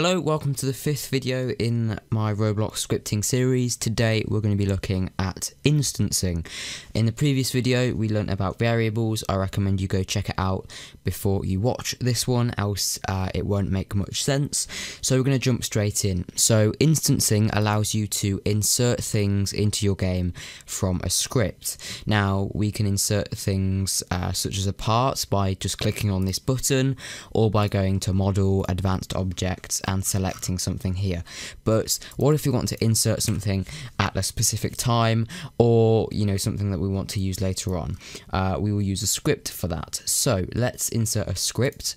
Hello, welcome to the fifth video in my Roblox scripting series. Today we're going to be looking at instancing. In the previous video we learnt about variables. I recommend you go check it out before you watch this one, else uh, it won't make much sense. So we're going to jump straight in. So instancing allows you to insert things into your game from a script. Now we can insert things uh, such as a part by just clicking on this button or by going to model, advanced objects and selecting something here. But what if we want to insert something at a specific time or, you know, something that we want to use later on? Uh, we will use a script for that. So let's insert a script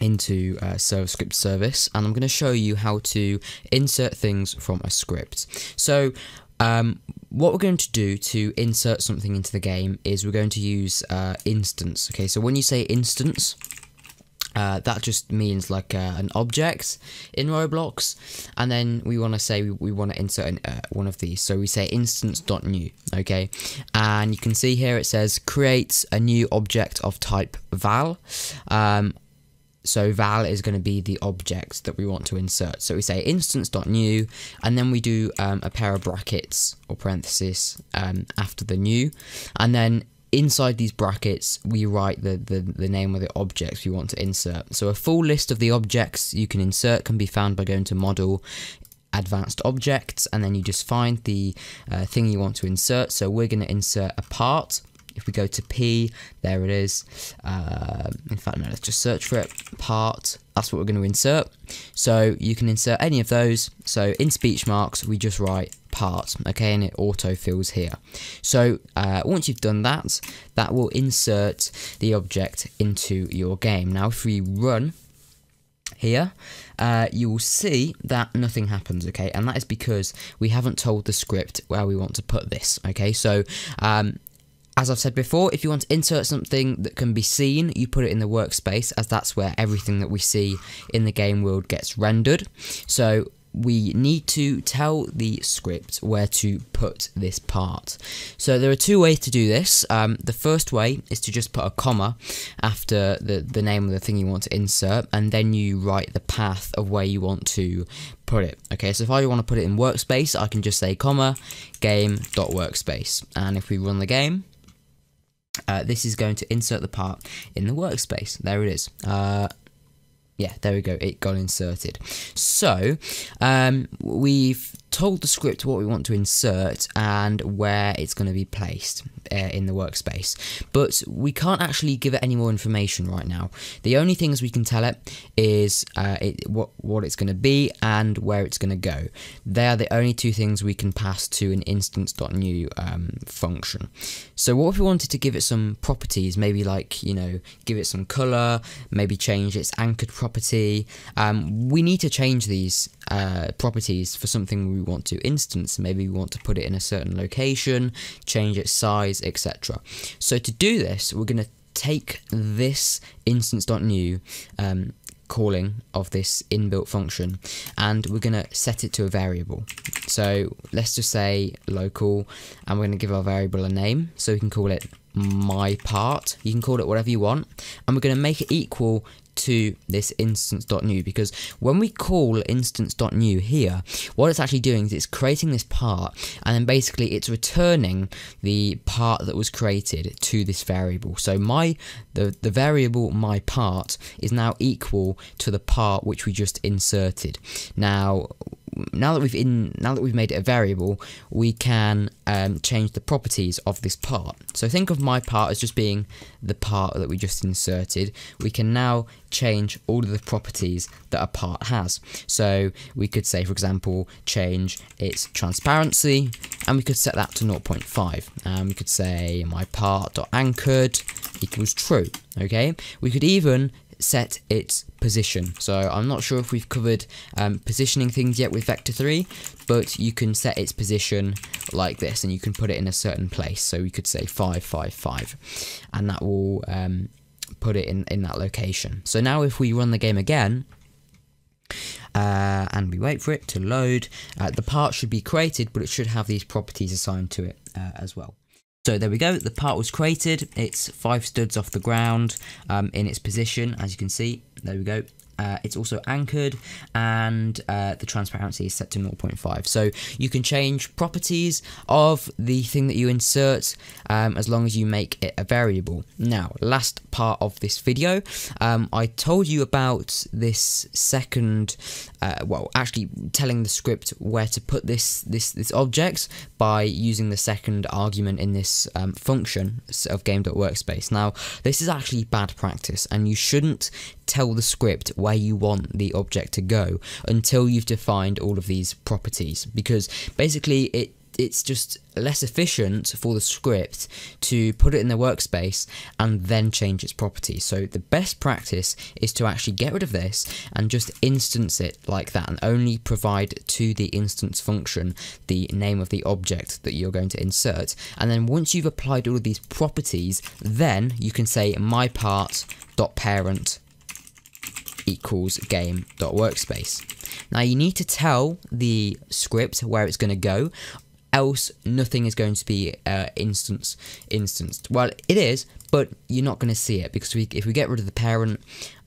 into uh, server script service and I'm going to show you how to insert things from a script. So um, what we're going to do to insert something into the game is we're going to use uh, instance. Okay, so when you say instance, uh, that just means like uh, an object in Roblox, and then we want to say we, we want to insert an, uh, one of these. So we say instance.new, okay? And you can see here it says create a new object of type val. Um, so val is going to be the object that we want to insert. So we say instance.new, and then we do um, a pair of brackets or parentheses um, after the new, and then inside these brackets we write the, the, the name of the objects we want to insert. So a full list of the objects you can insert can be found by going to model advanced objects and then you just find the uh, thing you want to insert. So we're going to insert a part. If we go to P, there it is. Uh, in fact, no, let's just search for it. Part, that's what we're going to insert. So you can insert any of those. So in speech marks, we just write part, okay, and it auto fills here. So uh, once you've done that, that will insert the object into your game. Now if we run here, uh, you will see that nothing happens, okay, and that is because we haven't told the script where we want to put this, okay, so um, as I've said before, if you want to insert something that can be seen, you put it in the workspace as that's where everything that we see in the game world gets rendered. So we need to tell the script where to put this part. So there are two ways to do this. Um, the first way is to just put a comma after the, the name of the thing you want to insert and then you write the path of where you want to put it. Okay, so if I want to put it in workspace, I can just say comma game.workspace and if we run the game, uh, this is going to insert the part in the workspace. There it is. Uh, yeah, there we go, it got inserted. So, um, we've told the script what we want to insert and where it's going to be placed uh, in the workspace. But we can't actually give it any more information right now. The only things we can tell it is uh, it, what, what it's going to be and where it's going to go. They are the only two things we can pass to an instance.new um, function. So what if we wanted to give it some properties, maybe like, you know, give it some color, maybe change its anchored property. Um, we need to change these uh, properties for something we want to instance. Maybe we want to put it in a certain location, change its size, etc. So to do this, we're going to take this instance.new um, calling of this inbuilt function and we're going to set it to a variable. So let's just say local and we're going to give our variable a name so we can call it my part. You can call it whatever you want and we're going to make it equal to this instance.new because when we call instance.new here, what it's actually doing is it's creating this part and then basically it's returning the part that was created to this variable. So my the, the variable my part is now equal to the part which we just inserted. Now now that we've in now that we've made it a variable, we can um, change the properties of this part. So think of my part as just being the part that we just inserted. We can now change all of the properties that a part has. So we could say, for example, change its transparency, and we could set that to 0.5. And we could say my part anchored equals true. Okay. We could even set its position. So I'm not sure if we've covered um, positioning things yet with Vector 3, but you can set its position like this and you can put it in a certain place. So we could say 555 and that will um, put it in, in that location. So now if we run the game again, uh, and we wait for it to load, uh, the part should be created, but it should have these properties assigned to it uh, as well. So there we go, the part was created, it's five studs off the ground um, in its position, as you can see, there we go, uh, it's also anchored, and uh, the transparency is set to 0.5. So you can change properties of the thing that you insert um, as long as you make it a variable. Now, last part of this video, um, I told you about this second, uh, well, actually telling the script where to put this this this object by using the second argument in this um, function of game.workspace. Now, this is actually bad practice, and you shouldn't tell the script where you want the object to go until you've defined all of these properties, because basically it it's just less efficient for the script to put it in the workspace and then change its properties. So the best practice is to actually get rid of this and just instance it like that and only provide to the instance function the name of the object that you're going to insert. And then once you've applied all of these properties, then you can say my part dot parent equals game.workspace. Now you need to tell the script where it's going to go else nothing is going to be uh, instance instanced. Well, it is, but you're not going to see it because we, if we get rid of the parent,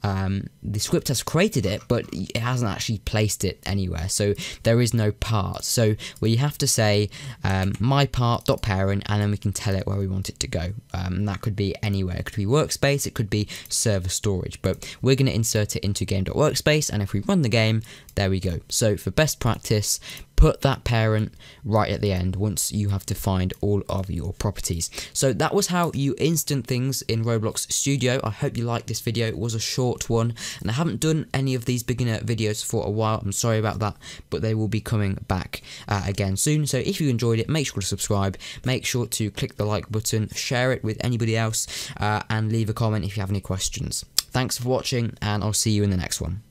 um, the script has created it, but it hasn't actually placed it anywhere. So there is no part. So we have to say um, my part dot parent, and then we can tell it where we want it to go. Um, that could be anywhere. It could be workspace. It could be server storage. But we're going to insert it into game.workspace, and if we run the game, there we go. So for best practice, put that parent right at the end once you have defined all of your properties. So that was how you instant things in Roblox Studio. I hope you liked this video. It was a short one and I haven't done any of these beginner videos for a while. I'm sorry about that, but they will be coming back uh, again soon. So if you enjoyed it, make sure to subscribe. Make sure to click the like button, share it with anybody else, uh, and leave a comment if you have any questions. Thanks for watching, and I'll see you in the next one.